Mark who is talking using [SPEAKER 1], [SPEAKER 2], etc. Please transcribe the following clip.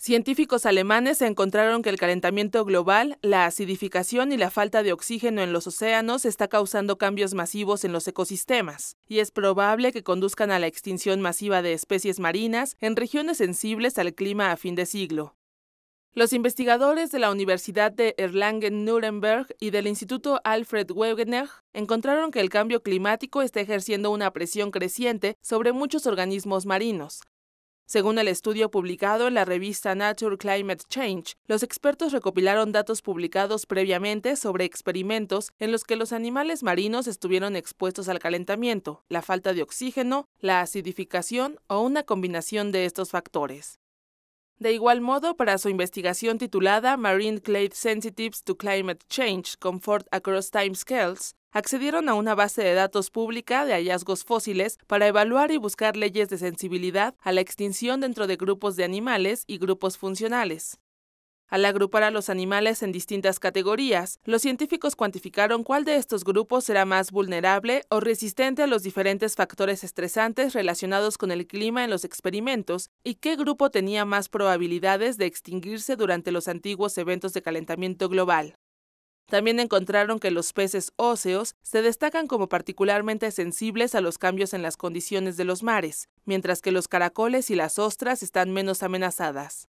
[SPEAKER 1] Científicos alemanes encontraron que el calentamiento global, la acidificación y la falta de oxígeno en los océanos está causando cambios masivos en los ecosistemas, y es probable que conduzcan a la extinción masiva de especies marinas en regiones sensibles al clima a fin de siglo. Los investigadores de la Universidad de Erlangen-Nuremberg y del Instituto Alfred Wegener encontraron que el cambio climático está ejerciendo una presión creciente sobre muchos organismos marinos, según el estudio publicado en la revista Nature Climate Change, los expertos recopilaron datos publicados previamente sobre experimentos en los que los animales marinos estuvieron expuestos al calentamiento, la falta de oxígeno, la acidificación o una combinación de estos factores. De igual modo, para su investigación titulada Marine Clade Sensitives to Climate Change Comfort Across Timescales, accedieron a una base de datos pública de hallazgos fósiles para evaluar y buscar leyes de sensibilidad a la extinción dentro de grupos de animales y grupos funcionales. Al agrupar a los animales en distintas categorías, los científicos cuantificaron cuál de estos grupos será más vulnerable o resistente a los diferentes factores estresantes relacionados con el clima en los experimentos y qué grupo tenía más probabilidades de extinguirse durante los antiguos eventos de calentamiento global. También encontraron que los peces óseos se destacan como particularmente sensibles a los cambios en las condiciones de los mares, mientras que los caracoles y las ostras están menos amenazadas.